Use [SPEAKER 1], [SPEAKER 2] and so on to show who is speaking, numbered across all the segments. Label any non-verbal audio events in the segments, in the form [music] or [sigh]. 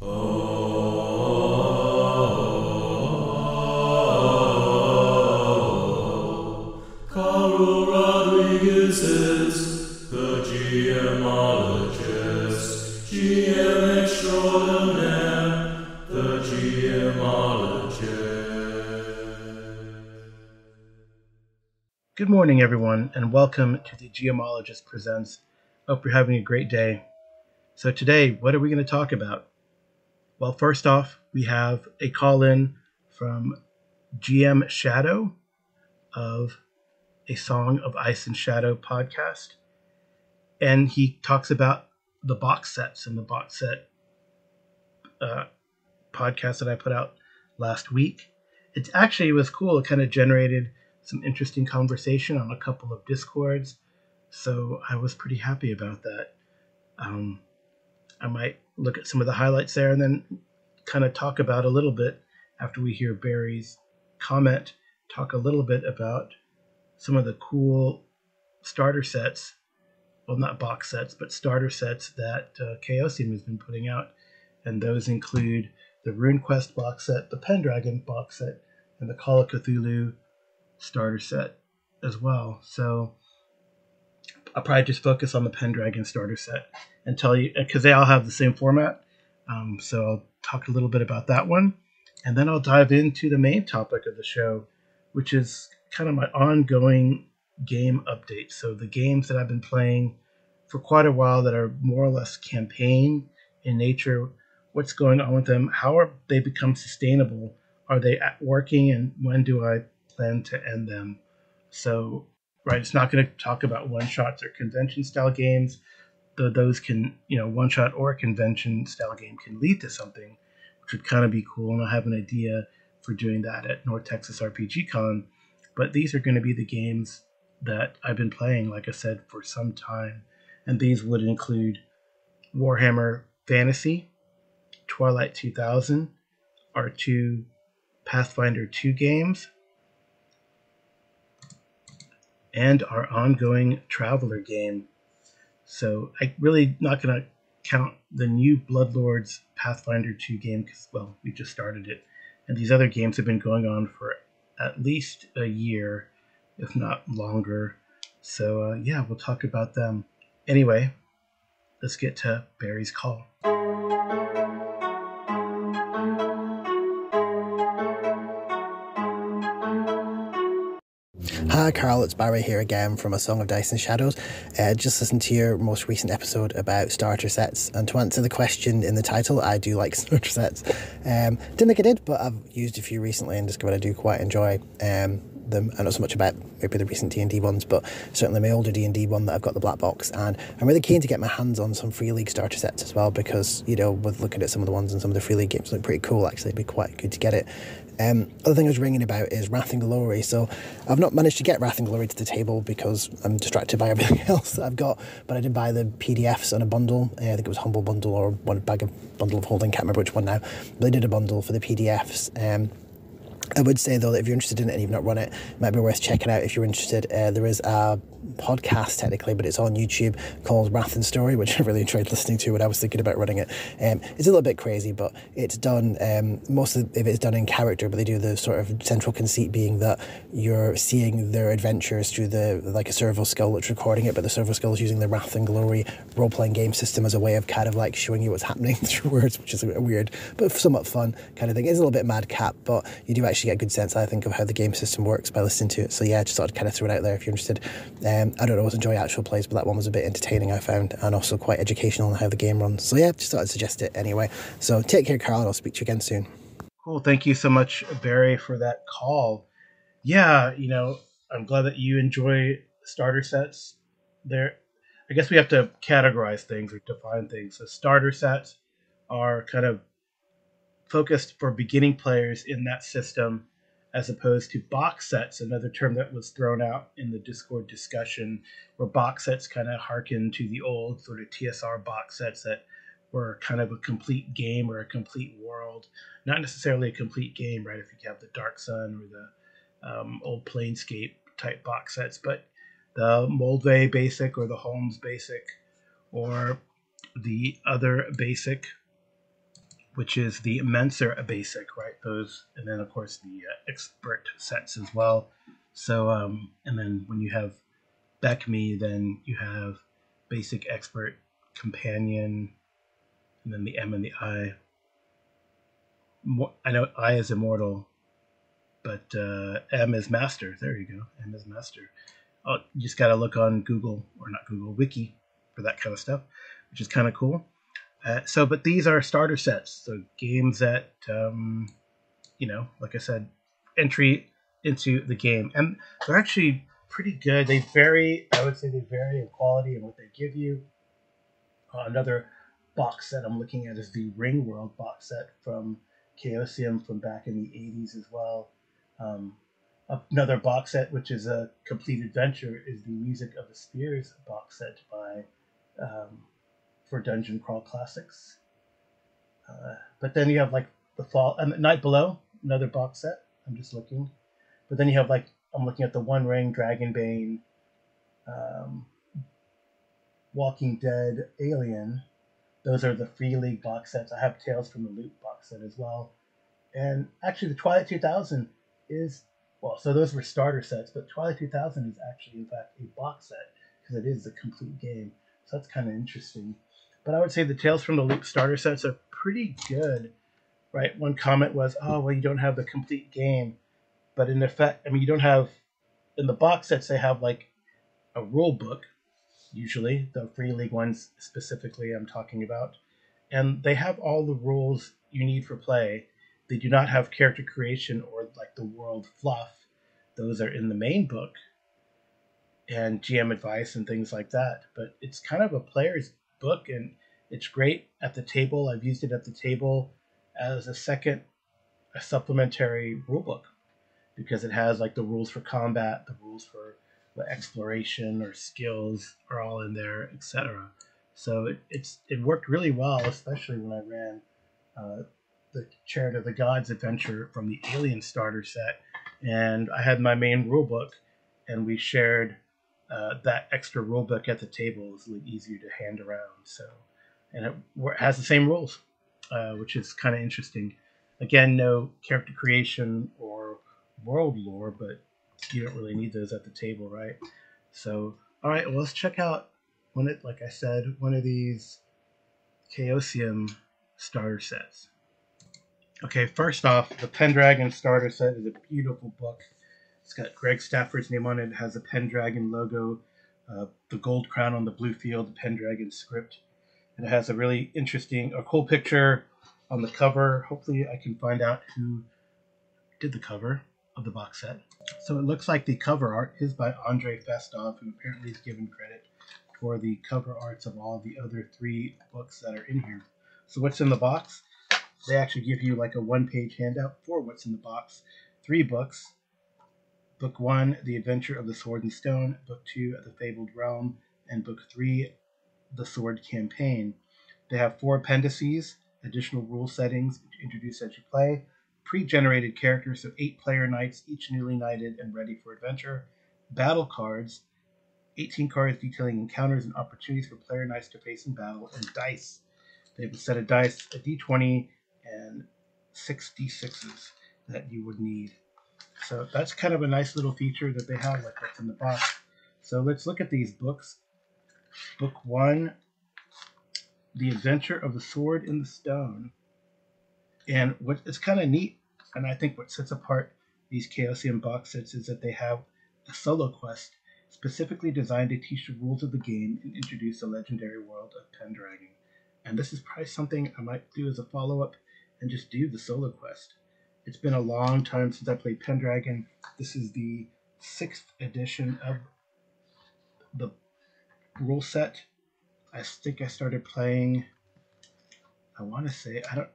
[SPEAKER 1] Good morning, everyone, and welcome to the GMologist Presents. Hope you're having a great day. So, today, what are we going to talk about? Well, first off, we have a call in from GM Shadow of a Song of Dice and Shadow podcast. And he talks about the box sets and the box set uh, podcast that I put out last week. It actually was cool. It kind of generated some interesting conversation on a couple of discords. So I was pretty happy about that. Um, I might look at some of the highlights there and then kind of talk about a little bit after we hear Barry's comment, talk a little bit about some of the cool starter sets. Well, not box sets, but starter sets that uh, Chaosium has been putting out. And those include the RuneQuest box set, the Pendragon box set, and the Call of Cthulhu starter set as well. So I'll probably just focus on the Pendragon starter set and tell you because they all have the same format. Um, so I'll talk a little bit about that one, and then I'll dive into the main topic of the show, which is kind of my ongoing game update. So the games that I've been playing for quite a while that are more or less campaign in nature. What's going on with them? How are they become sustainable? Are they at working, and when do I plan to end them? So right, it's not going to talk about one shots or convention style games. Though those can, you know, one shot or convention style game can lead to something, which would kind of be cool. And I have an idea for doing that at North Texas RPG Con but these are going to be the games that I've been playing, like I said, for some time. And these would include Warhammer Fantasy, Twilight 2000, our two Pathfinder 2 games, and our ongoing Traveller game. So I really not going to count the new Blood Lords Pathfinder 2 game because, well, we just started it. And these other games have been going on for at least a year, if not longer. So, uh, yeah, we'll talk about them. Anyway, let's get to Barry's call.
[SPEAKER 2] Hi, Carl. It's Barry here again from A Song of Dice and Shadows. Uh, just listened to your most recent episode about starter sets, and to answer the question in the title, I do like [laughs] starter sets. Um, didn't think I did, but I've used a few recently and discovered I do quite enjoy um, them. I know so much about maybe the recent D and D ones, but certainly my older D and D one that I've got the black box, and I'm really keen to get my hands on some free league starter sets as well because you know with looking at some of the ones in some of the free league games look pretty cool. Actually, it'd be quite good to get it. Um, other thing I was ringing about is Wrath and Glory. So I've not managed to get Wrath and Glory to the table because I'm distracted by [laughs] everything else that I've got. But I did buy the PDFs on a bundle. Uh, I think it was Humble Bundle or one bag of bundle of holding. Can't remember which one now. But they did a bundle for the PDFs. Um, I would say though that if you're interested in it and you've not run it, it might be worth checking out if you're interested. Uh, there is a podcast technically, but it's on YouTube called Wrath and Story, which [laughs] I really enjoyed listening to when I was thinking about running it. Um, it's a little bit crazy, but it's done. Um, most of it is done in character, but they do the sort of central conceit being that you're seeing their adventures through the like a servo skull that's recording it, but the servo skull is using the Wrath and Glory role playing game system as a way of kind of like showing you what's happening [laughs] through words, which is a weird but somewhat fun kind of thing. It's a little bit madcap, but you do actually get a good sense, I think, of how the game system works by listening to it. So yeah, just thought I'd kind of throw it out there if you're interested. Um, Um, I don't always enjoy actual plays, but that one was a bit entertaining, I found, and also quite educational on how the game runs. So yeah, just thought I'd suggest it anyway. So take care, Carl, and I'll speak to you again soon.
[SPEAKER 1] Cool. Thank you so much, Barry, for that call. Yeah, you know, I'm glad that you enjoy starter sets. There, I guess we have to categorize things or define things. So starter sets are kind of focused for beginning players in that system as opposed to box sets, another term that was thrown out in the Discord discussion, where box sets kind of harken to the old sort of TSR box sets that were kind of a complete game or a complete world, not necessarily a complete game, right? If you have the Dark Sun or the um, old Planescape type box sets, but the Moldvay basic or the Holmes basic or the other basic which is the Mentzer a basic, right? Those, and then of course the uh, expert sets as well. So, um, and then when you have BECMI, then you have basic, expert, companion, and then the M and the I. I know I is immortal, but uh, M is master. There you go. M is master. Oh, you just got to look on Google or not Google Wiki for that kind of stuff, which is kind of cool. Uh, so, but these are starter sets, so games that, um, you know, like I said, entry into the game, and they're actually pretty good. They vary. I would say they vary in quality and what they give you. Uh, another box set I'm looking at is the Ringworld box set from Chaosium from back in the 80s as well. Um, another box set, which is a complete adventure, is the Music of the Spheres box set by um, for Dungeon Crawl Classics. Uh, but then you have like the Fall and um, Night Below, another box set. I'm just looking, but then you have like I'm looking at the One Ring, Dragonbane, um, Walking Dead, Alien. Those are the Free League box sets. I have Tales from the Loop box set as well, and actually the Twilight 2000 is well. So those were starter sets, but Twilight 2000 is actually in fact a box set because it is a complete game. So that's kind of interesting. But I would say the Tales from the Loop starter sets are pretty good, right? One comment was, "Oh, well, you don't have the complete game," but in effect, I mean, you don't have in the box sets they have like a rule book, usually the Free League ones specifically. I'm talking about, and they have all the rules you need for play. They do not have character creation or like the world fluff; those are in the main book and GM advice and things like that. But it's kind of a player's book and it's great at the table. I've used it at the table as a second, a supplementary rule book because it has like the rules for combat, the rules for exploration or skills are all in there, etc. So it, it's it worked really well, especially when I ran uh, the Chariot of the Gods adventure from the Alien starter set, and I had my main rule book, and we shared uh, that extra rule book at the table is easier to hand around. So, and it has the same rules, uh, which is kind of interesting. Again, no character creation or world lore, but you don't really need those at the table, right? So, all right, well, let's check out one. It, like I said, one of these Chaosium starter sets. Okay, first off, the Pendragon starter set is a beautiful book. It's got Greg Stafford's name on it. It has a Pendragon logo, uh, the gold crown on the blue field, the Pendragon script. And it has a really interesting, a cool picture on the cover. Hopefully, I can find out who did the cover of the box set. So it looks like the cover art is by Andre Festov, who apparently is given credit for the cover arts of all the other three books that are in here. So what's in the box? They actually give you like a one-page handout for what's in the box. Three books, Book 1, The Adventure of the Sword and Stone, Book 2, The Fabled Realm, and Book 3, The Sword Campaign. They have four appendices, additional rule settings introduced as you play, pre generated characters, so eight player knights, each newly knighted and ready for adventure, battle cards, 18 cards detailing encounters and opportunities for player knights to face in battle, and dice. They have a set of dice, a d20, and six d6s that you would need. So that's kind of a nice little feature that they have, like that's in the box. So let's look at these books. Book one, The Adventure of the Sword in the Stone. And what it's kind of neat, and I think what sets apart these Chaosium box sets is that they have a solo quest specifically designed to teach the rules of the game and introduce the legendary world of Pendragon. And this is probably something I might do as a follow up and just do the solo quest. It's been a long time since I played Pendragon. This is the sixth edition of the rule set. I think I started playing. I want to say I don't.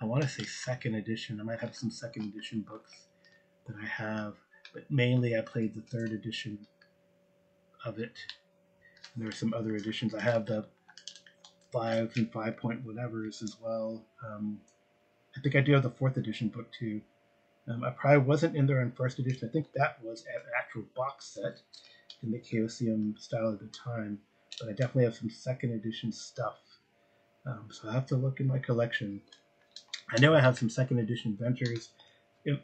[SPEAKER 1] I want to say second edition. I might have some second edition books that I have, but mainly I played the third edition of it. And there are some other editions. I have the five and five point whatevers as well. Um, I think I do have the fourth edition book too. Um, I probably wasn't in there in first edition. I think that was an actual box set in the Chaosium style at the time, but I definitely have some second edition stuff Um, so I have to look in my collection. I know I have some second edition adventures.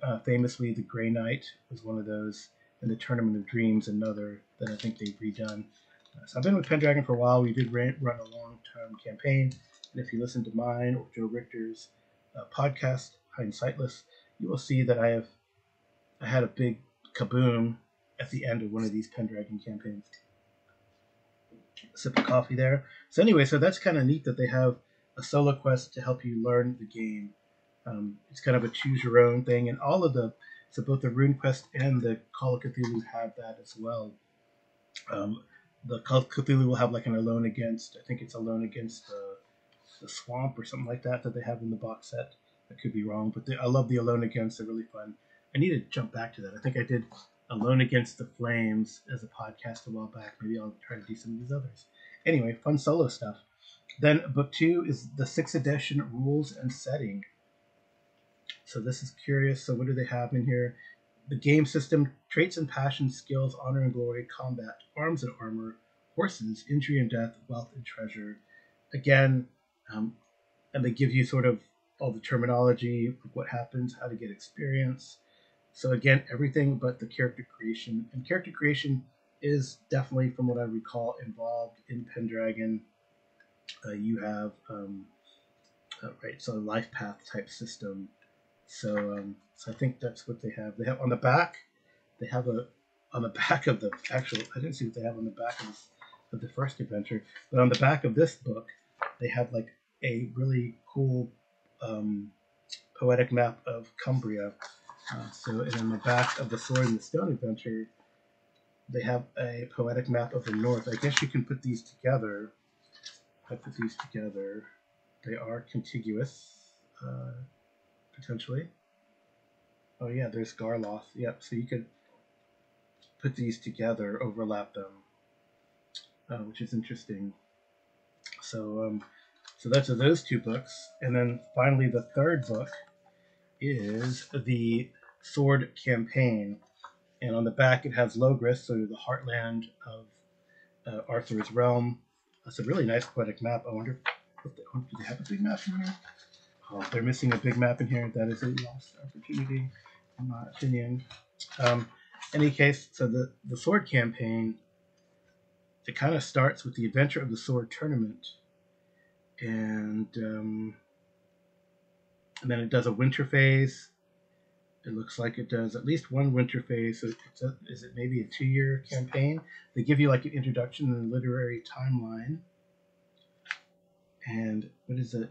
[SPEAKER 1] Uh, famously, the Grey Knight was one of those, and the Tournament of Dreams, another that I think they've redone. Uh, so I've been with Pendragon for a while. We did run, run a long-term campaign, and if you listen to mine or Joe Richter's uh, podcast, Hindsightless, you will see that I have I had a big kaboom at the end of one of these Pendragon campaigns. Sip of coffee there. So anyway, so that's kind of neat that they have a solo quest to help you learn the game. Um, it's kind of a choose your own thing, and all of the so both the Rune Quest and the Call of Cthulhu have that as well. Um, the Call of Cthulhu will have like an Alone Against. I think it's Alone Against the, the Swamp or something like that that they have in the box set. I could be wrong, but they, I love the Alone Against. They're really fun. I need to jump back to that. I think I did Alone Against the Flames as a podcast a while back. Maybe I'll try to do some of these others. Anyway, fun solo stuff. Then book two is the sixth edition rules and setting. So this is curious. So what do they have in here? The game system, traits and passions, skills, honor and glory, combat, arms and armor, horses, injury and death, wealth and treasure. Again, um, and they give you sort of all the terminology, what happens, how to get experience. So again, everything but the character creation. And character creation is definitely, from what I recall, involved in Pendragon. Uh, you have um, uh, right, so a life path type system. So, um, so I think that's what they have. They have on the back. They have a on the [laughs] back of the actual. I didn't see what they have on the back of, of the first adventure, but on the back of this book, they have like a really cool um, poetic map of Cumbria. Uh, so, and on the back of the Sword and the Stone adventure, they have a poetic map of the North. I guess you can put these together. I put these together. They are contiguous, uh, potentially. Oh yeah, there's Garloth. Yep. So you could put these together, overlap them, uh, which is interesting. So um, so that's those two books. And then finally, the third book is the Sword Campaign. And on the back, it has Logres, so the heartland of uh, Arthur's realm. That's a really nice poetic map. I wonder, if they, do they have a big map in here? Oh, they're missing a big map in here. That is a lost opportunity, in my opinion. Um, any case, so the, the Sword Campaign, it kind of starts with the Adventure of the Sword Tournament and um, and then it does a winter phase. It looks like it does at least one winter phase. So it's a, is it maybe a two-year campaign? They give you like an introduction and a literary timeline. And what is it?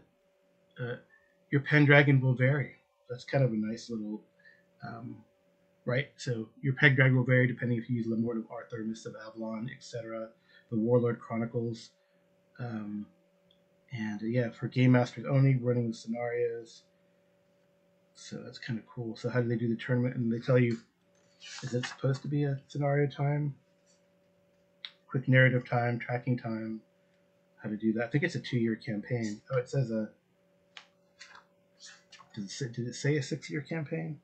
[SPEAKER 1] Uh, your Pendragon will vary. That's kind of a nice little, um, right? So your Pendragon will vary depending if you use Le Morte of Arthur, Mist of Avalon, etc. The Warlord Chronicles. Um, and yeah, for game masters only, running the scenarios. So that's kind of cool. So how do they do the tournament? And they tell you, is it supposed to be a scenario time? Quick narrative time, tracking time, how to do that. I think it's a two-year campaign. Oh, it says a. Did it say, did it say a six-year campaign?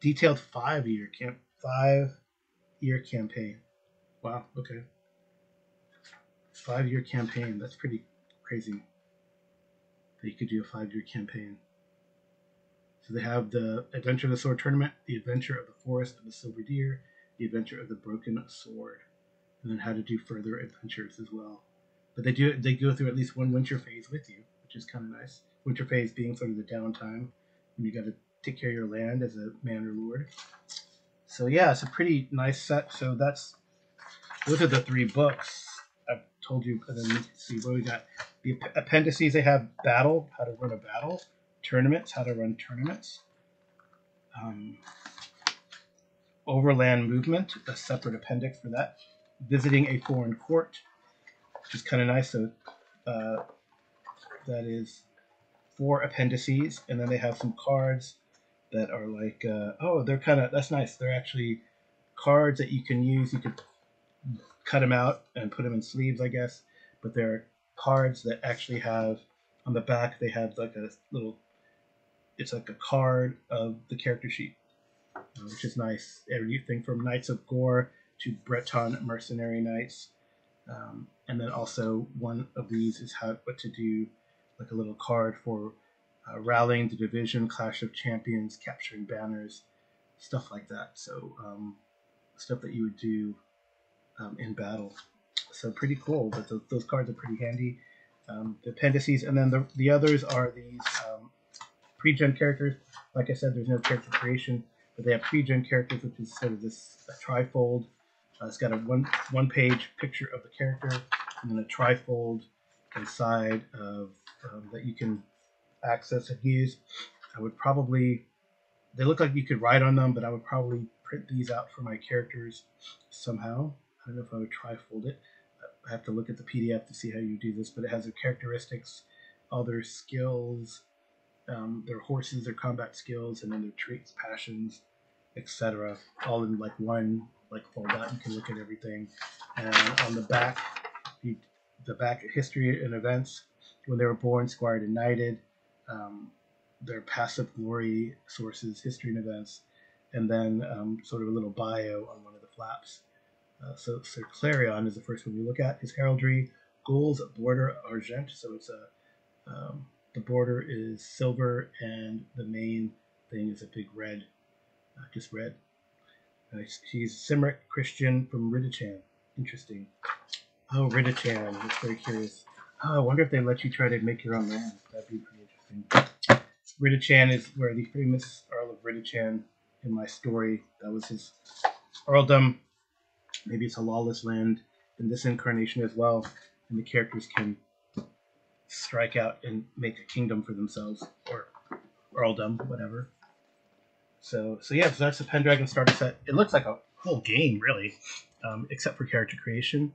[SPEAKER 1] Detailed five-year camp five-year campaign. Wow. Okay five year campaign. That's pretty crazy that you could do a five year campaign. So they have the Adventure of the Sword tournament, the Adventure of the Forest of the Silver Deer, the Adventure of the Broken Sword, and then how to do further adventures as well. But they do they go through at least one winter phase with you, which is kind of nice. Winter phase being sort of the downtime when you got to take care of your land as a manor lord. So yeah, it's a pretty nice set. So that's those are the three books told you, and then see what we got. The appendices they have battle, how to run a battle, tournaments, how to run tournaments, um, overland movement, a separate appendix for that, visiting a foreign court, which is kind of nice. So uh, that is four appendices, and then they have some cards that are like, uh, oh, they're kind of that's nice. They're actually cards that you can use. You could cut them out and put them in sleeves, I guess. But they're cards that actually have on the back. They have like a little. It's like a card of the character sheet, uh, which is nice. Everything from Knights of Gorre to Breton mercenary knights. Um, and then also one of these is how what to do, like a little card for uh, rallying the division, Clash of Champions, capturing banners, stuff like that. So um, stuff that you would do um, in battle. So pretty cool. But those, those cards are pretty handy. Um, the appendices, and then the, the others are these um, pre-gen characters. Like I said, there's no character creation, but they have pre-gen characters, which is sort of this trifold. Uh, it's got a one one page picture of the character, and then a trifold inside of um, that you can access and use. I would probably they look like you could write on them, but I would probably print these out for my characters somehow. I don't know if I would trifold it. I have to look at the PDF to see how you do this, but it has their characteristics, all their skills, um, their horses, their combat skills, and then their traits, passions, etc. All in like one like fold out. You can look at everything, and on the back, you, the back history and events when they were born, squired and knighted, um, their passive glory sources, history and events, and then um, sort of a little bio on one of the flaps. Uh, so Sir Clarion is the first one we look at. His heraldry, gules border argent, so it's a um, the border is silver and the main thing is a big red, uh, just red. Uh, he's Cymric Christian from Rydychan. Interesting. Oh, Rydychan. That's very curious. Oh, I wonder if they let you try to make your own land. That'd be pretty interesting. Rydychan is where the famous Earl of Rydychan in my story. That was his earldom. Maybe it's a lawless land in this incarnation as well, and the characters can strike out and make a kingdom for themselves or earldom, whatever. So, so yeah, so that's the Pendragon starter set. It looks like a whole game, really, um, except for character creation,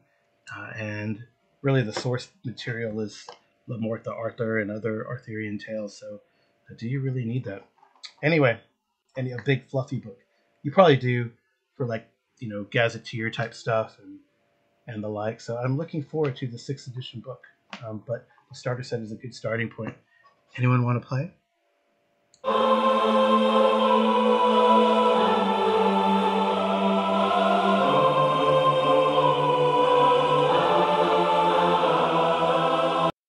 [SPEAKER 1] uh, and really the source material is Le Morte Arthur and other Arthurian tales. So, uh, do you really need that? Anyway, and a big fluffy book. You probably do for like you know gazetteer type stuff and and the like. So I'm looking forward to the sixth edition book. Um, but the starter set is a good starting point. Anyone want to play?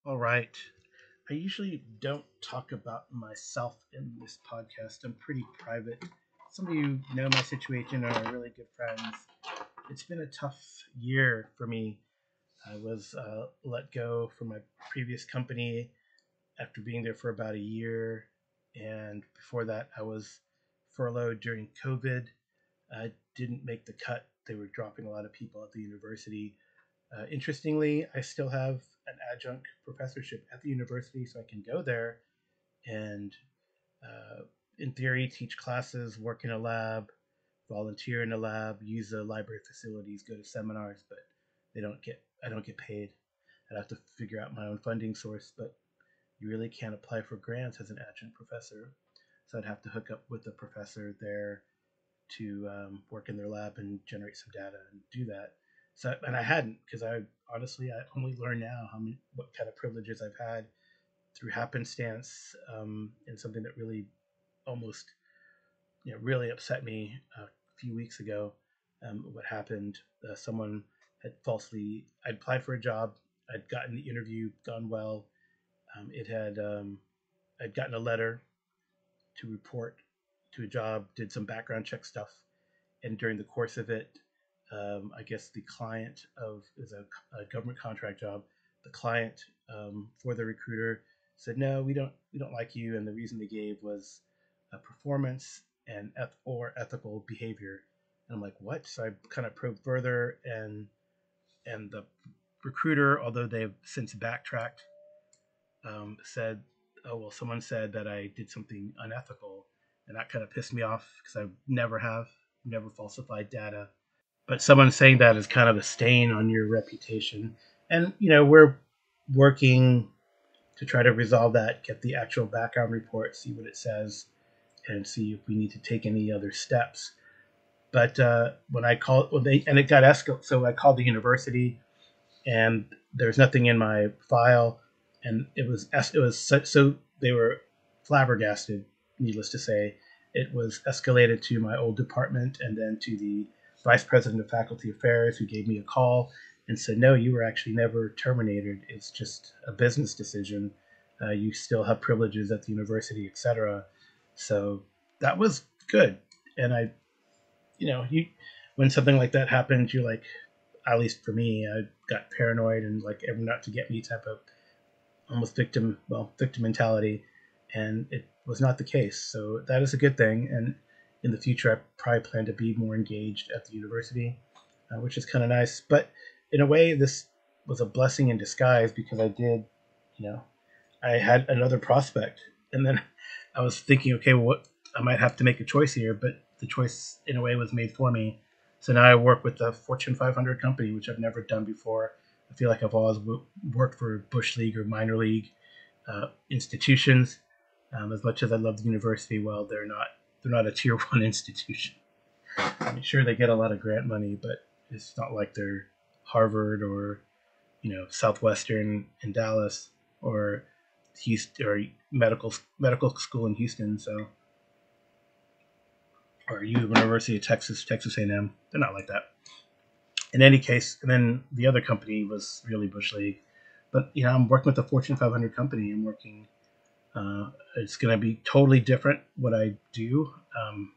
[SPEAKER 1] All right. I usually don't talk about myself in this podcast. I'm pretty private. Some of you know my situation and are really good friends. It's been a tough year for me. I was uh, let go from my previous company after being there for about a year. And before that, I was furloughed during COVID. I didn't make the cut. They were dropping a lot of people at the university. Uh, interestingly, I still have an adjunct professorship at the university, so I can go there and, uh, in theory, teach classes, work in a lab, volunteer in a lab, use the library facilities, go to seminars, but they don't get I don't get paid. I'd have to figure out my own funding source, but you really can't apply for grants as an adjunct professor. So I'd have to hook up with a professor there to um, work in their lab and generate some data and do that. So and I hadn't because I honestly I only learn now how many what kind of privileges I've had through happenstance um, and something that really almost you know really upset me a few weeks ago. Um, what happened? Uh, someone had falsely I'd applied for a job. I'd gotten the interview, gone well. Um, it had um, I'd gotten a letter to report to a job, did some background check stuff, and during the course of it, um, I guess the client of is a, a, government contract job. The client um, for the recruiter said, "No, we don't we don't like you," and the reason they gave was a performance and eth- or ethical behavior. And I'm like, "What?" So I kind of probed further, and and the recruiter, although they've since backtracked, um, said, "Oh well, someone said that I did something unethical," and that kind of pissed me off because I never have, never falsified data. But someone saying that is kind of a stain on your reputation, and you know we're working to try to resolve that, get the actual background report, see what it says, and see if we need to take any other steps. But uh, when I called, well, they and it got escalated, so I called the university, and there's nothing in my file, and it was it was so, so they were flabbergasted. Needless to say, it was escalated to my old department and then to the vice president of faculty affairs, who gave me a call and said, "No, you were actually never terminated. It's just a business decision. Uh, you still have privileges at the university, etc." So that was good, and I, you know, you when something like that happens, you're like, at least for me, I got paranoid and like everyone not to get me type of almost victim, well, victim mentality, and it was not the case. So that is a good thing, and in the future, I probably plan to be more engaged at the university, uh, which is kind of nice. But in a way, this was a blessing in disguise because I did, you know, I had another prospect, and then I was thinking, okay, well, what I might have to make a choice here, but the choice in a way was made for me. So now I work with a Fortune 500 company, which I've never done before. I feel like I've always w- worked for Bush League or minor league uh, institutions. Um, as much as I love the university, well, they're not they're not a [laughs] tier one institution. I mean, sure they get a lot of grant money, but it's not like they're Harvard or you know Southwestern in Dallas or Houston or medical medical school in Houston. So or University of Texas, Texas A&M. They're not like that. In any case, and then the other company was really Bush League. But you know, I'm working with a Fortune 500 company. I'm working. Uh, it's going to be totally different what I do um,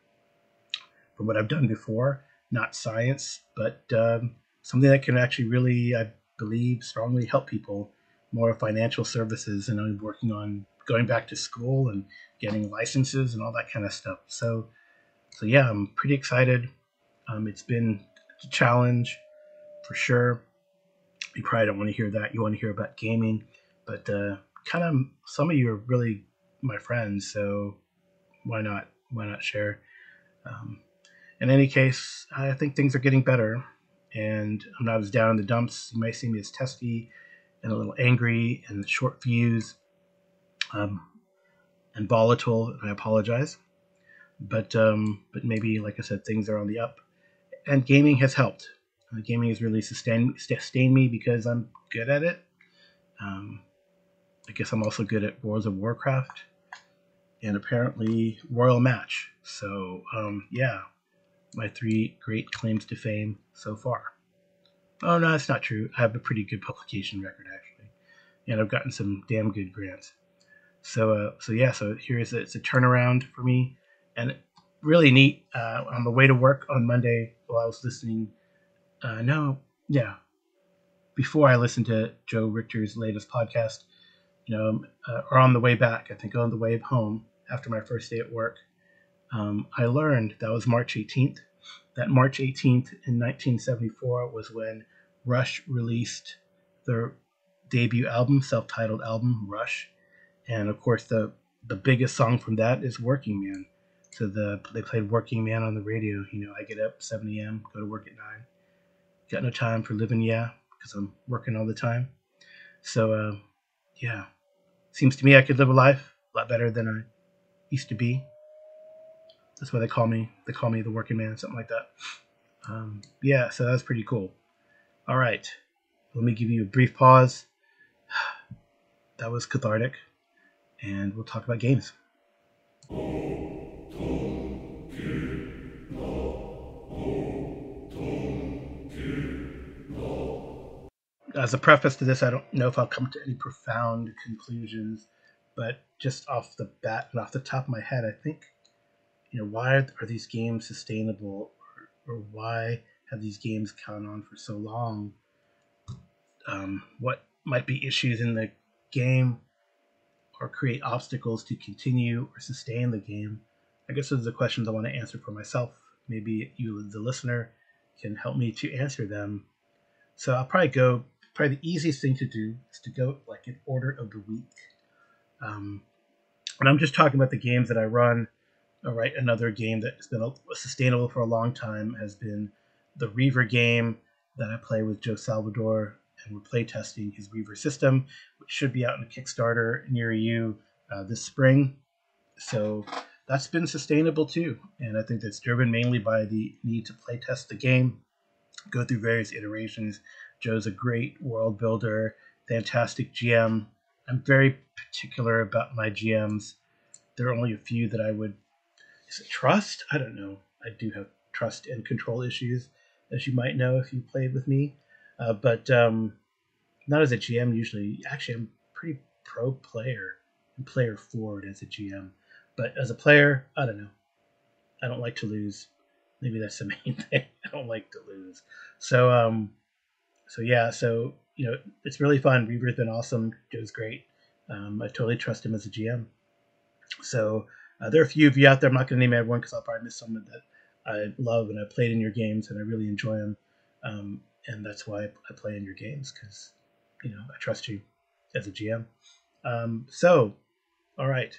[SPEAKER 1] from what I've done before. Not science, but um, something that can actually really, I believe, strongly help people. More financial services, and I'm working on going back to school and getting licenses and all that kind of stuff. So so yeah, I'm pretty excited. Um, it's been a challenge for sure. You probably don't want to hear that. You want to hear about gaming, but uh, kind of some of you are really my friends, so why not? Why not share? Um, in any case, I think things are getting better, and I'm not as down in the dumps. You may see me as testy and a little angry and short fuse um, and volatile, and I apologize but um, but maybe like I said, things are on the up, and gaming has helped. Uh, gaming has really sustained sustained me because I'm good at it. Um, I guess I'm also good at Worlds of Warcraft, and apparently Royal Match. So um, yeah, my three great claims to fame so far. Oh no, that's not true. I have a pretty good publication record actually, and I've gotten some damn good grants. So uh, so yeah, so here's a, it's a turnaround for me and really neat. Uh, on the way to work on Monday, while I was listening, uh, no, yeah, before I listened to Joe Richter's latest podcast, you know, uh, or on the way back, I think on the way home after my first day at work, um, I learned that was March 18th. That March 18th in 1974 was when Rush released their debut album, self-titled album, Rush, and of course the the biggest song from that is Working Man So the they played Working Man on the radio. You know, I get up 7 a.m., go to work at nine. Got no time for living, yeah, because I'm working all the time. So, uh, yeah, seems to me I could live a life a lot better than I used to be. That's why they call me. They call me the Working Man, something like that. Um, yeah, so that's pretty cool. All right, let me give you a brief pause. [sighs] That was cathartic, and we'll talk about games. as a preface to this, I don't know if I'll come to any profound conclusions, but just off the bat and off the top of my head, I think, you know, why are these games sustainable, or, or why have these games gone on for so long? Um, what might be issues in the game, or create obstacles to continue or sustain the game? I guess those are the questions I want to answer for myself. Maybe you, the listener, can help me to answer them. So I'll probably go probably the easiest thing to do is to go like in order of the week. Um, and I'm just talking about the games that I run. All right, another game that has been sustainable for a long time has been the Reaver game that I play with Joe Salvador, and we're playtesting his Reaver system, which should be out in a Kickstarter near you uh, this spring. So that's been sustainable too, and I think that's driven mainly by the need to playtest the game, go through various iterations Joe's a great world builder, fantastic GM. I'm very particular about my GMs. There are only a few that I would is it trust? I don't know. I do have trust and control issues, as you might know if you played with me. uh, but um, not as a GM usually. Actually, I'm pretty pro player and player forward as a GM, but as a player, I don't know. I don't like to lose. Maybe that's the [laughs] main thing. I don't like to lose. So um, so yeah, so you know, it's really fun. Reaver's been awesome. Joe's great. Um, I totally trust him as a GM. So uh, there are a few of you out there. I'm not going to name everyone because I'll probably miss someone that I love and I played in your games and I really enjoy them. Um, and that's why I play in your games because you know I trust you as a GM. Um, so, all right.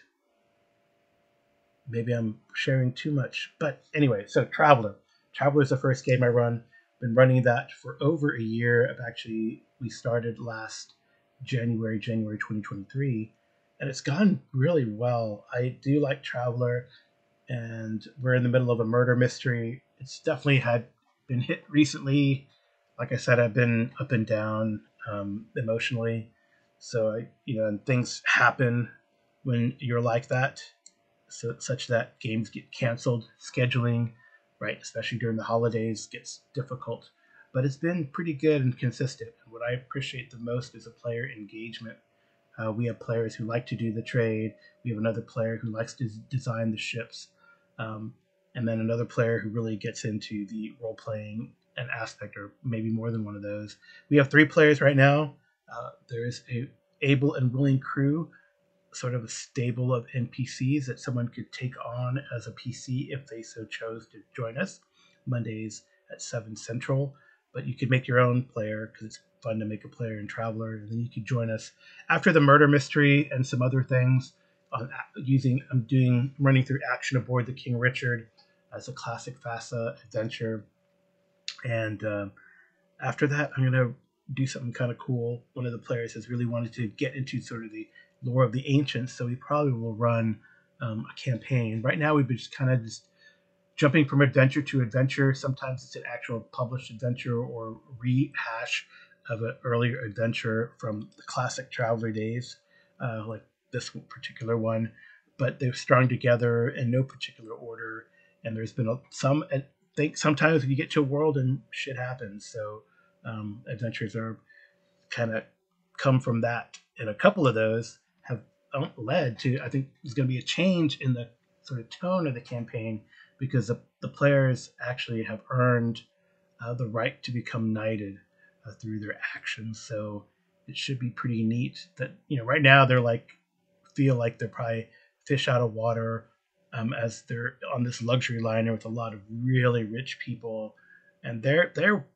[SPEAKER 1] Maybe I'm sharing too much, but anyway. So Traveller, Traveller is the first game I run. Been running that for over a year. I've actually we started last January, January 2023, and it's gone really well. I do like Traveller, and we're in the middle of a murder mystery. It's definitely had been hit recently. Like I said, I've been up and down um, emotionally, so I, you know, and things happen when you're like that, so such that games get canceled, scheduling, right, especially during the holidays, gets difficult but it's been pretty good and consistent. And what I appreciate the most is a player engagement. Uh, we have players who like to do the trade. We have another player who likes to design the ships, um, and then another player who really gets into the role playing an aspect, or maybe more than one of those. We have three players right now. Uh, there is a able and willing crew, sort of a stable of NPCs that someone could take on as a PC if they so chose to join us. Mondays at seven central but you could make your own player because it's fun to make a player and Traveller, and then you could join us after the murder mystery and some other things. On using, I'm doing running through action aboard the King Richard as a classic FASA adventure, and uh, after that, I'm gonna do something kind of cool. One of the players has really wanted to get into sort of the lore of the ancients, so we probably will run um, a campaign. Right now, we've been just kind of just jumping from adventure to adventure. Sometimes it's an actual published adventure or rehash of an earlier adventure from the classic Traveller days, uh, like this particular one. But they're strung together in no particular order, and there's been a, some. I think sometimes you get to a world and shit happens. So um, adventures are kind of come from that, and a couple of those have led to. I think there's going to be a change in the sort of tone of the campaign because the, the players actually have earned uh, the right to become knighted uh, through their actions. So it should be pretty neat that, you know, right now they're like, feel like they're probably fish out of water um, as they're on this luxury liner with a lot of really rich people. And they're, they're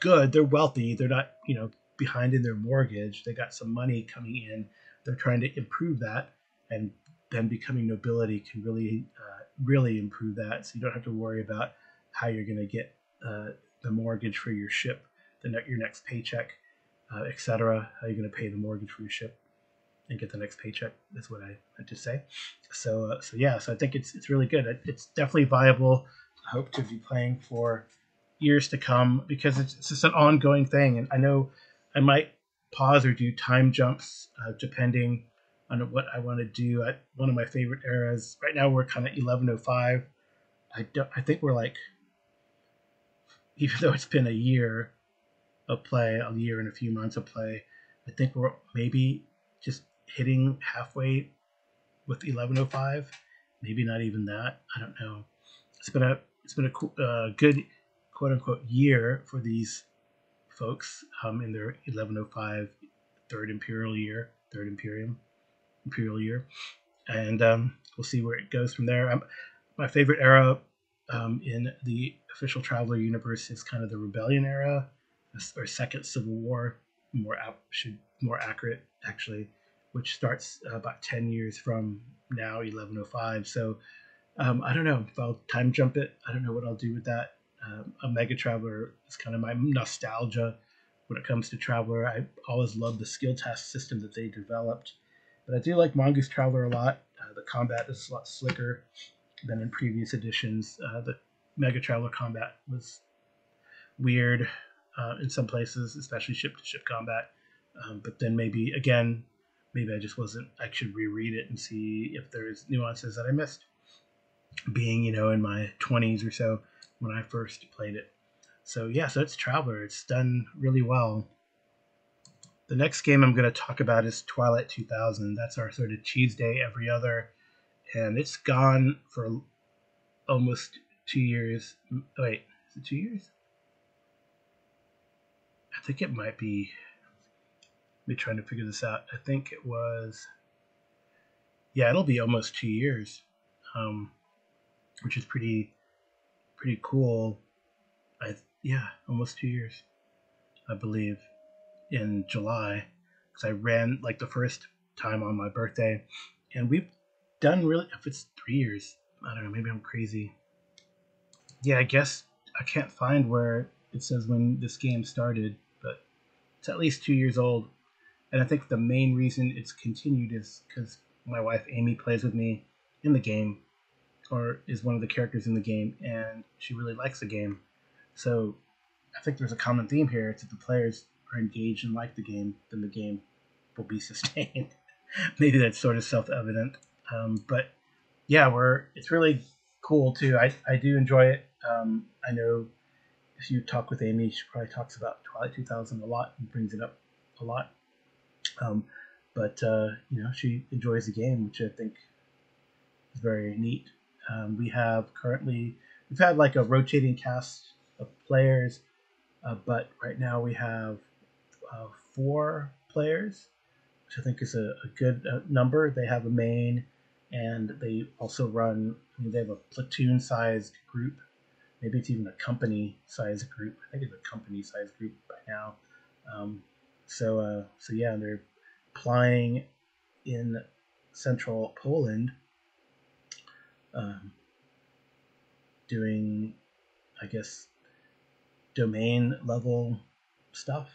[SPEAKER 1] good. They're wealthy. They're not, you know, behind in their mortgage. They got some money coming in. They're trying to improve that and then becoming nobility can really uh, really improve that. So you don't have to worry about how you're going to get uh, the mortgage for your ship, the ne- your next paycheck, uh, etc. How you're going to pay the mortgage for your ship and get the next paycheck. That's what I had to say. So uh, so yeah, so I think it's it's really good. It's definitely viable. I hope to be playing for years to come because it's, it's just an ongoing thing. And I know I might pause or do time jumps uh, depending on what I want to do at one of my favorite eras. Right now we're kind of 1105. I don't. I think we're like, even though it's been a year of play, a year and a few months of play, I think we're maybe just hitting halfway with 1105. Maybe not even that. I don't know. It's been a it's been a uh, good quote unquote year for these folks um, in their 1105 third imperial year, third imperium imperial year, and um, we'll see where it goes from there. Um, my favorite era um, in the official Traveller universe is kind of the Rebellion era, or Second Civil War, more ap- should more accurate actually, which starts about ten years from now, 1105. So um, I don't know if I'll time jump it. I don't know what I'll do with that. Um, mega Traveller is kind of my nostalgia when it comes to Traveller. I always loved the skill test system that they developed but I do like Mongoose Traveller a lot. Uh, the combat is a lot slicker than in previous editions. Uh, the Mega Traveller combat was weird uh, in some places, especially ship to ship combat. Um, but then maybe again, maybe I just wasn't. I should reread it and see if there's nuances that I missed. Being you know in my 20s or so when I first played it. So yeah, so it's Traveller. It's done really well. The next game I'm going to talk about is Twilight 2000. That's our sort of cheese day every other, and it's gone for almost two years. Wait, is it two years? I think it might be. Me trying to figure this out. I think it was. Yeah, it'll be almost two years, um, which is pretty, pretty cool. I yeah, almost two years, I believe, in July, because I ran like the first time on my birthday, and we've done really. If it's three years, I don't know. Maybe I'm crazy. Yeah, I guess I can't find where it says when this game started, it's at least two years old. And I think the main reason it's continued is because my wife Amy plays with me in the game, or is one of the characters in the game, and she really likes the game. So I think there's a common theme here. It's that the players are engaged and like the game, then the game will be [laughs] sustained. Maybe that's sort of self-evident, um, but yeah, we're it's really cool too. I, I do enjoy it. Um, I know if you talk with Amy, she probably talks about Twilight 2000 a lot and brings it up a lot. Um, but uh, you know, she enjoys the game, which I think is very neat. Um, we have currently we've had like a rotating cast of players, uh, but right now we have uh, four players, which I think is a, a good uh, number. They have a main, and they also run. I mean, they have a platoon-sized group. Maybe it's even a company size group. I think it's a company size group by now. Um, so, uh, so yeah, they're applying in central Poland, um, doing, I guess, domain level stuff.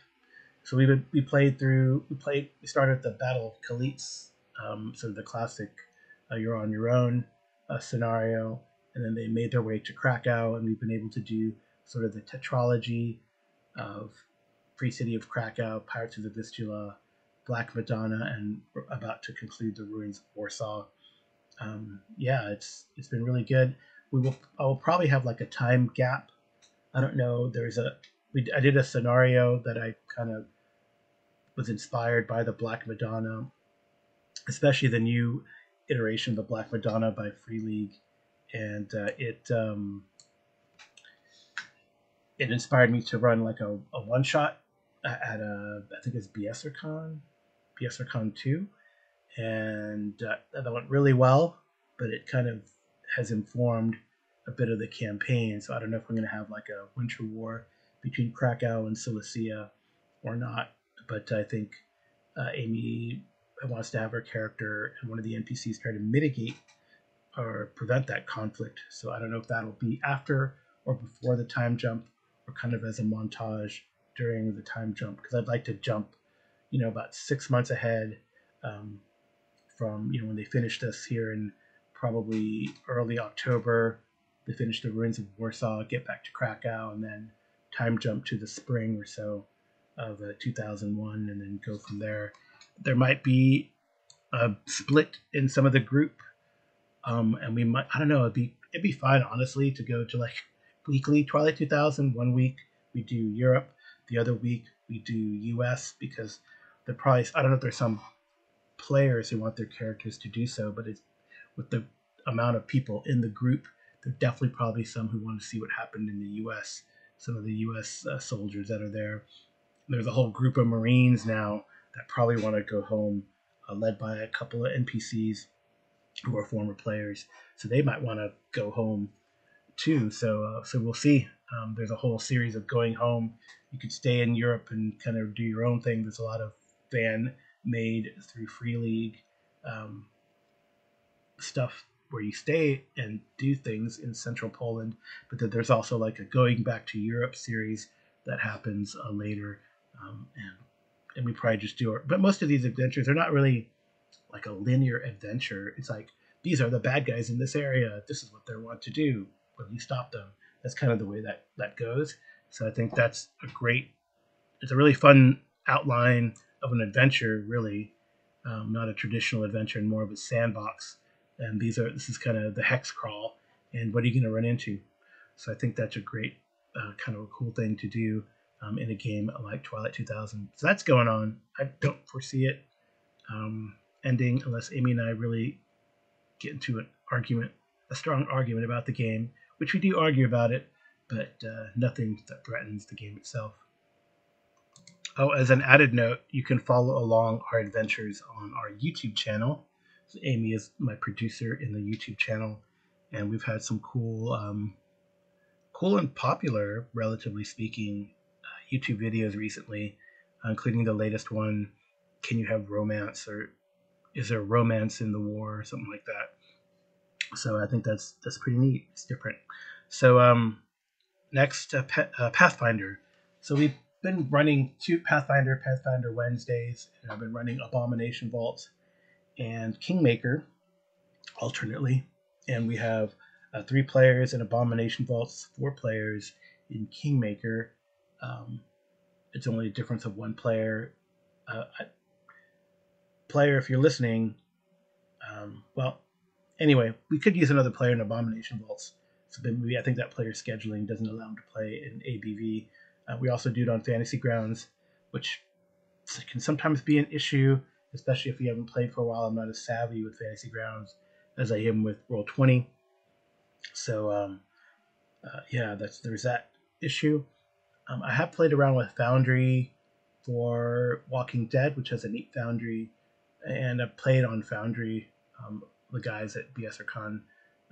[SPEAKER 1] So we would, we played through we played we started the Battle of Kalisz, um, sort of the classic uh, you're on your own uh, scenario, and then they made their way to Krakow, and we've been able to do sort of the tetralogy of Free City of Krakow, Pirates of the Vistula, Black Madonna, and we're about to conclude the Ruins of Warsaw. Um, yeah, it's it's been really good. We will I will probably have like a time gap. I don't know. There's a we I did a scenario that I kind of was inspired by the Black Madonna, especially the new iteration of the Black Madonna by Free League, and uh, it um, it inspired me to run like a, a one shot at a I think it's BSRCon, BSRCon two, and uh, that went really well. But it kind of has informed a bit of the campaign. So I don't know if I'm going to have like a winter war between Krakow and Silesia or not. But I think uh, Amy wants to have her character and one of the NPCs try to mitigate or prevent that conflict. So I don't know if that'll be after or before the time jump or kind of as a montage during the time jump because I'd like to jump, you know, about six months ahead um, from, you know, when they finish this here in probably early October. They finish the ruins of Warsaw, get back to Krakow, and then time jump to the spring or so of uh, 2001 and then go from there. There might be a split in some of the group, um, and we might I don't know it'd be it'd be fine honestly to go to like [laughs] weekly Twilight 2000. One week we do Europe, the other week we do US because the price I don't know if there's some players who want their characters to do so, but it's with the amount of people in the group, there are definitely probably some who want to see what happened in the US. Some of the US uh, soldiers that are there. There's a whole group of Marines now that probably want to go home, uh, led by a couple of NPCs who are former players. So they might want to go home too. So uh, so we'll see. Um, there's a whole series of going home. You could stay in Europe and kind of do your own thing. There's a lot of fan made through Free League um, stuff where you stay and do things in central Poland. But then there's also like a going back to Europe series that happens uh, later. Um, and and we probably just do it. But most of these adventures are not really like a linear adventure. It's like these are the bad guys in this area. This is what they want to do. Will you stop them? That's kind of the way that that goes. So I think that's a great. It's a really fun outline of an adventure, really, um, not a traditional adventure, and more of a sandbox. And these are this is kind of the hex crawl, and what are you going to run into? So I think that's a great uh, kind of a cool thing to do um, in a game like Twilight 2000. So that's going on. I don't foresee it um, ending unless Amy and I really get into an argument, a strong argument about the game, which we do argue about it, but uh, nothing that threatens the game itself. Oh, as an added note, you can follow along our adventures on our YouTube channel. So Amy is my producer in the YouTube channel, and we've had some cool, um, cool and popular, relatively speaking, uh, YouTube videos recently, uh, including the latest one. Can you have romance, or is there romance in the war, or something like that? So I think that's that's pretty neat. It's different. So um, next, uh, uh, Pathfinder. So we've been running two Pathfinder, Pathfinder Wednesdays, and I've been running Abomination Vaults and Kingmaker alternately. And we have uh, three players in Abomination Vaults, four players in Kingmaker. Um, it's only a difference of one player. Uh, player, if you're listening, um, well, anyway, we could use another player in Abomination Vaults. So maybe I think that player scheduling doesn't allow him to play in ABV. Uh, we also do it on Fantasy Grounds, which can sometimes be an issue, especially if you haven't played for a while. I'm not as savvy with Fantasy Grounds as I am with Roll Twenty. So um, uh, yeah, that's there's that issue. Um, I have played around with Foundry for Walking Dead, which has a neat Foundry, and I've played on Foundry. Um, the guys at BSRCon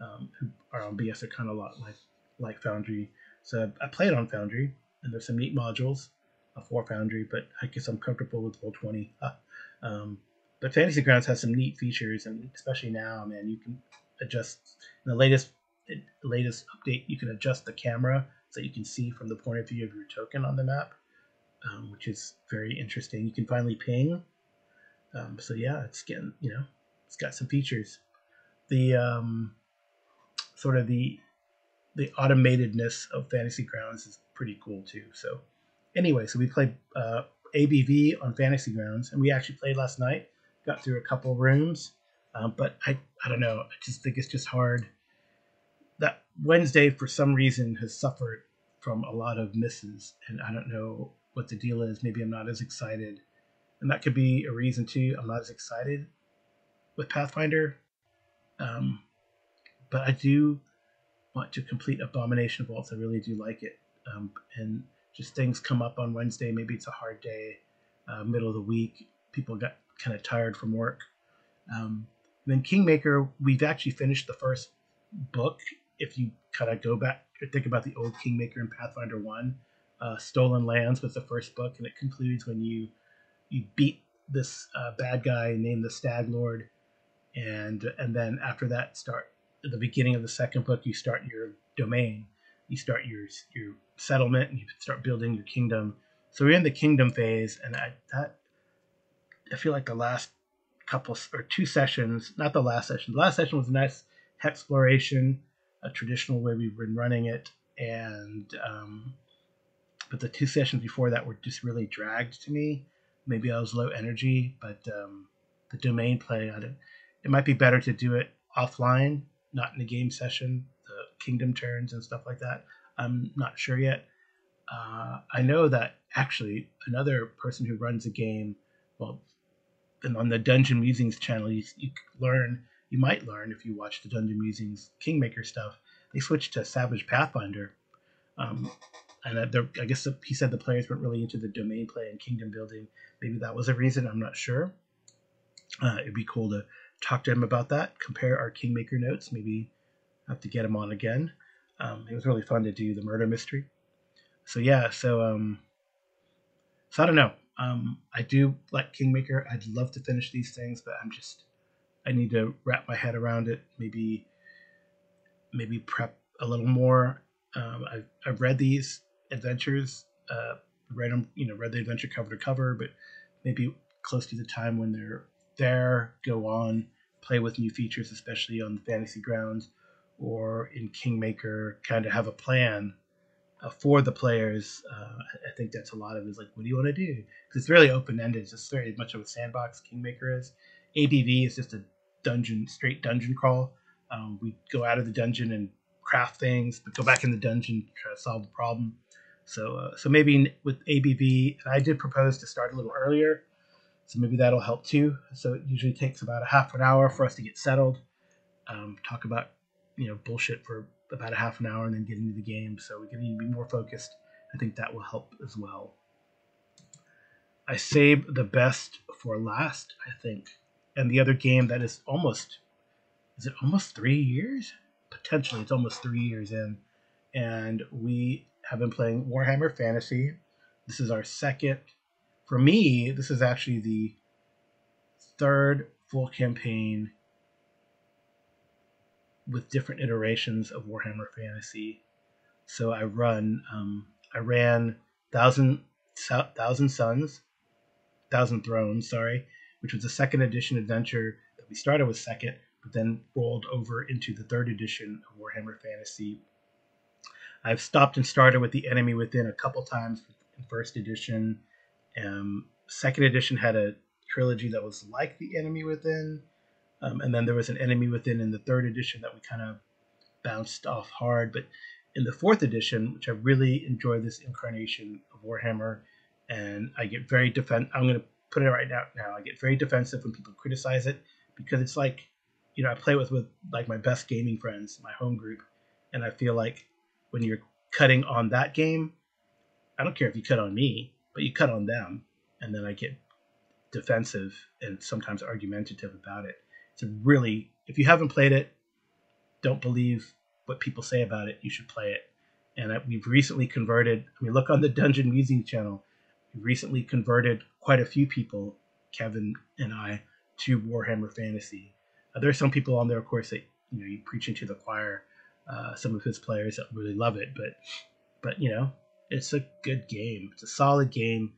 [SPEAKER 1] um, who are on BSRCon a lot like like Foundry. So I played on Foundry, and there's some neat modules uh, for Foundry, but I guess I'm comfortable with Roll Twenty. [laughs] um, but Fantasy Grounds has some neat features, and especially now, man, you can adjust in the latest latest update. You can adjust the camera so you can see from the point of view of your token on the map, um, which is very interesting. You can finally ping. Um, so yeah, it's getting you know, it's got some features. The um, sort of the the automatedness of Fantasy Grounds is pretty cool too. So anyway, so we played uh, ABV on Fantasy Grounds, and we actually played last night. Got through a couple rooms, um, but I I don't know. I just think it's just hard. That Wednesday, for some reason, has suffered from a lot of misses, and I don't know what the deal is. Maybe I'm not as excited, and that could be a reason too. I'm not as excited with Pathfinder, um, but I do want to complete Abomination Vaults. I really do like it. Um, and just things come up on Wednesday. Maybe it's a hard day, uh, middle of the week. People got kind of tired from work. Um, then Kingmaker, we've actually finished the first book. If you kind of go back or think about the old Kingmaker and Pathfinder One, uh, Stolen Lands was the first book, and it concludes when you you beat this uh, bad guy named the Stag Lord, and and then after that start at the beginning of the second book, you start your domain, you start your your settlement, and you start building your kingdom. So we're in the kingdom phase, and I that I feel like the last couple or two sessions, not the last session. The last session was a nice exploration, a traditional way we've been running it, and um, but the two sessions before that were just really dragged to me. Maybe I was low energy, but um, the domain play, I it might be better to do it offline not in a game session, the kingdom turns and stuff like that. I'm not sure yet. Uh, I know that actually another person who runs a game, well, and on the Dungeon Musings channel, you, you learn, you might learn if you watch the Dungeon Musings Kingmaker stuff. They switched to Savage Pathfinder, um, and I guess he said the players weren't really into the domain play and kingdom building. Maybe that was a reason. I'm not sure. Uh, it'd be cool to talk to him about that, compare our Kingmaker notes, maybe have to get him on again. Um, it was really fun to do the murder mystery. So yeah, so um, so I don't know. Um, I do like Kingmaker. I'd love to finish these things, but I'm just I need to wrap my head around it. Maybe maybe prep a little more. Um, I've I've read these adventures, uh, read them, you know, read the adventure cover to cover, but maybe close to the time when they're there, go on, play with new features, especially on the fantasy grounds or in Kingmaker, kind of have a plan uh, for the players. Uh, I think that's a lot of it is like, what do you want to do? Because it's really open ended. It's just very much of a sandbox Kingmaker is. ABV is just a dungeon, straight dungeon crawl. Um, we go out of the dungeon and craft things, but go back in the dungeon try to solve the problem. So uh, so maybe with ABV, I did propose to start a little earlier, so maybe that'll help too. So it usually takes about a half an hour for us to get settled, um, talk about you know bullshit for about a half an hour, and then get into the game. So we can even be more focused. I think that will help as well. I save the best for last, I think, and the other game that is almost is it almost three years? Potentially, it's almost three years in, and we have been playing Warhammer Fantasy. This is our second. For me, this is actually the third full campaign with different iterations of Warhammer Fantasy. So I run, um, I ran Thousand Thousand Suns, Thousand Thrones, sorry, which was the second edition adventure that we started with second, but then rolled over into the third edition of Warhammer Fantasy. I've stopped and started with the Enemy Within a couple times in first edition. Um, second edition had a trilogy that was like the Enemy Within, um, and then there was an Enemy Within in the third edition that we kind of bounced off hard. But in the fourth edition, which I really enjoy this incarnation of Warhammer, and I get very defend. I'm going to put it right now. Now I get very defensive when people criticize it because it's like, you know, I play with with like my best gaming friends, my home group, and I feel like when you're cutting on that game, I don't care if you cut on me, but you cut on them, and then I get defensive and sometimes argumentative about it. It's a really, if you haven't played it, don't believe what people say about it. You should play it. And we've recently converted. I mean, look on the Dungeon Musing channel. We recently converted quite a few people, Kevin and I, to Warhammer Fantasy. There are some people on there, of course, that you know you preaching to the choir. Uh, some of his players that really love it, but but you know it's a good game. It's a solid game.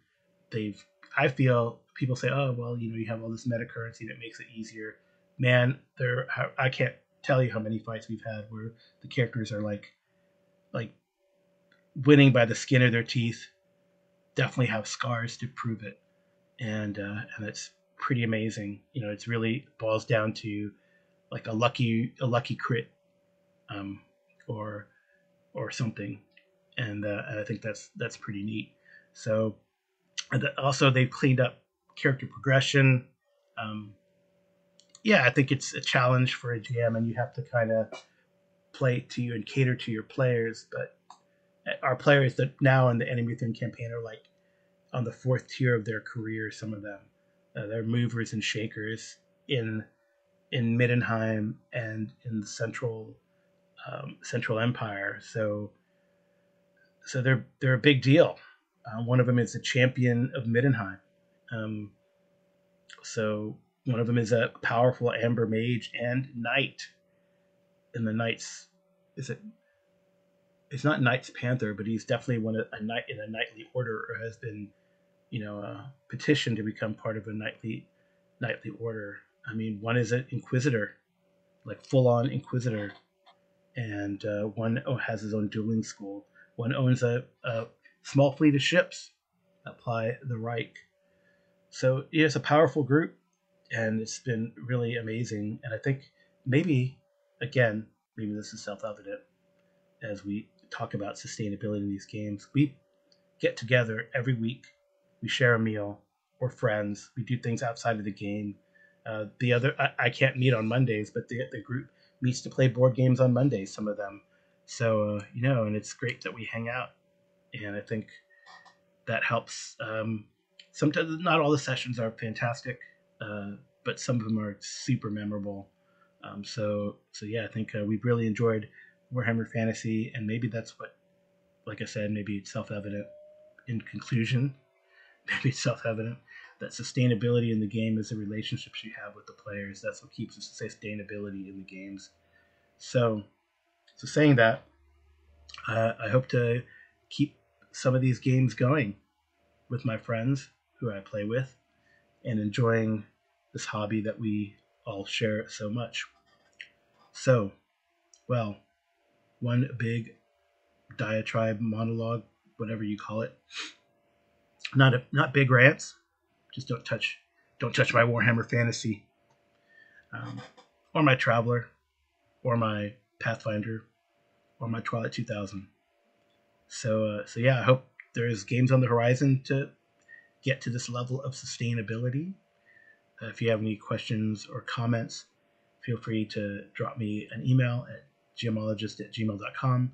[SPEAKER 1] They've I feel people say, oh well, you know you have all this meta currency that makes it easier. Man, there I can't tell you how many fights we've had where the characters are like like winning by the skin of their teeth. Definitely have scars to prove it, and uh, and it's pretty amazing. You know, it's really boils down to like a lucky a lucky crit, um, or or something, and, uh, I think that's that's pretty neat. So, also they've cleaned up character progression. Um, yeah, I think it's a challenge for a GM, and you have to kind of play to you and cater to your players. But our players that now in the Enemy Within campaign are like on the fourth tier of their career. Some of them, uh, they're movers and shakers in in Middenheim and in the central um, Central Empire. So so they're they're a big deal. Uh, one of them is a champion of Middenheim. Um, so one of them is a powerful amber mage and knight. And the knights, is it? It's not Knights Panther, but he's definitely one of a knight in a knightly order, or has been, you know, uh, petitioned to become part of a knightly knightly order. I mean, one is an inquisitor, like full on inquisitor, and uh, one has his own dueling school. One owns a, a small fleet of ships that ply the Reik. So it is a powerful group, and it's been really amazing. And I think maybe, again, maybe this is self evident as we talk about sustainability in these games. We get together every week, we share a meal, we're friends, we do things outside of the game. Uh, the other, I, I, can't meet on Mondays, but the, the group meets to play board games on Mondays, some of them. So, uh, you know, and it's great that we hang out. And I think that helps. Um, sometimes not all the sessions are fantastic, uh, but some of them are super memorable. Um, so, so yeah, I think uh, we've really enjoyed Warhammer Fantasy, and maybe that's what, like I said, maybe it's self-evident. In conclusion, [laughs] maybe it's self-evident that sustainability in the game is the relationships you have with the players. That's what keeps the sustainability in the games. So, so saying that, uh, I hope to keep some of these games going with my friends who I play with and enjoying this hobby that we all share so much. So, well, one big diatribe, monologue, whatever you call it. Not a, not big rants. Just don't touch don't touch my Warhammer Fantasy, um, or my Traveller, or my Pathfinder, or my Twilight 2000. So uh, so yeah, I hope there's games on the horizon to get to this level of sustainability. Uh, if you have any questions or comments, feel free to drop me an email at gmologist at gmail.com.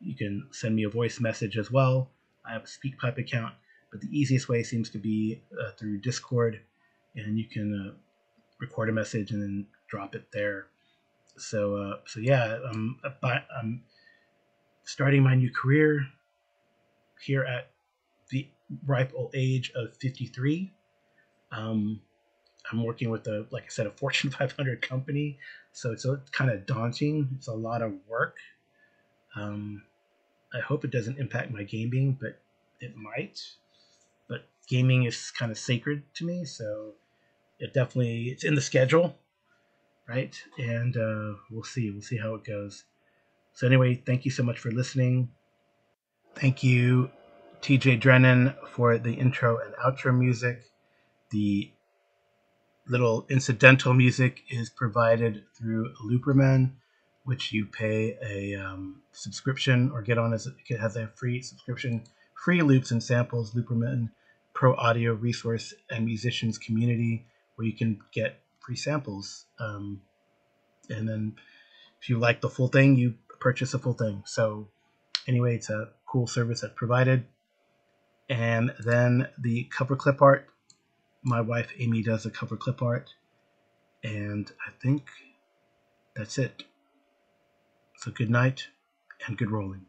[SPEAKER 1] You can send me a voice message as well. I have a SpeakPipe account, but the easiest way seems to be uh, through Discord, and you can uh, record a message and then drop it there. So, uh, so yeah, I'm, I'm starting my new career here at the ripe old age of 53. Um, I'm working with a, like I said, a Fortune [laughs] 500 company, so it's a, kind of daunting. It's a lot of work. Um, I hope it doesn't impact my gaming, but it might. But gaming is kind of sacred to me, so it definitely it's in the schedule, right? And uh, we'll see. We'll see how it goes. So anyway, thank you so much for listening. Thank you, TJ Drennon, for the intro and outro music. The little incidental music is provided through Looperman, which you pay a um, subscription or get on as it has a free subscription, free loops and samples. Looperman Pro Audio resource and musicians community where you can get free samples. Um, and then if you like the full thing, you purchase the full thing. So anyway, it's a cool service that's provided. And then the cover clip art my wife Amy does the cover clip art, and I think that's it. So good night and good rolling.